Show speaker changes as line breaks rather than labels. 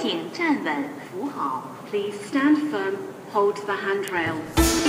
请站稳扶好。
Please stand firm, hold the handrail.